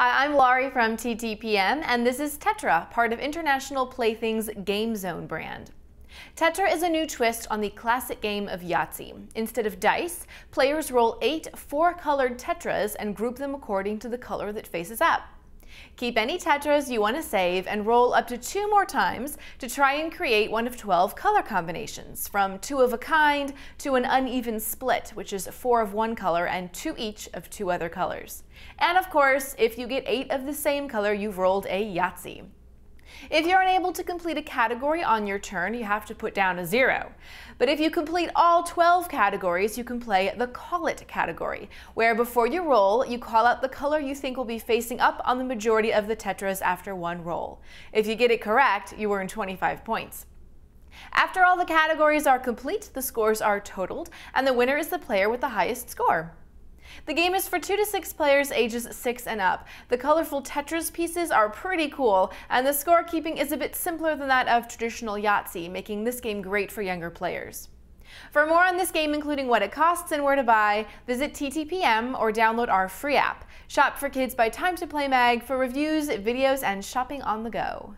Hi, I'm Laurie from TTPM, and this is Tetra, part of International Plaything's Game Zone brand. Tetra is a new twist on the classic game of Yahtzee. Instead of dice, players roll eight four-colored tetras and group them according to the color that faces up. Keep any tetras you want to save and roll up to two more times to try and create one of 12 color combinations, from two of a kind to an uneven split, which is four of one color and two each of two other colors. And of course, if you get eight of the same color, you've rolled a Yahtzee. If you're unable to complete a category on your turn, you have to put down a zero. But if you complete all 12 categories, you can play the Call It category, where before you roll, you call out the color you think will be facing up on the majority of the tetras after one roll. If you get it correct, you earn 25 points. After all the categories are complete, the scores are totaled, and the winner is the player with the highest score. The game is for 2 to 6 players ages 6 and up. The colorful Tetra pieces are pretty cool, and the scorekeeping is a bit simpler than that of traditional Yahtzee, making this game great for younger players. For more on this game, including what it costs and where to buy, visit TTPM or download our free app. Shop for Kids by Time to Play Mag for reviews, videos, and shopping on the go.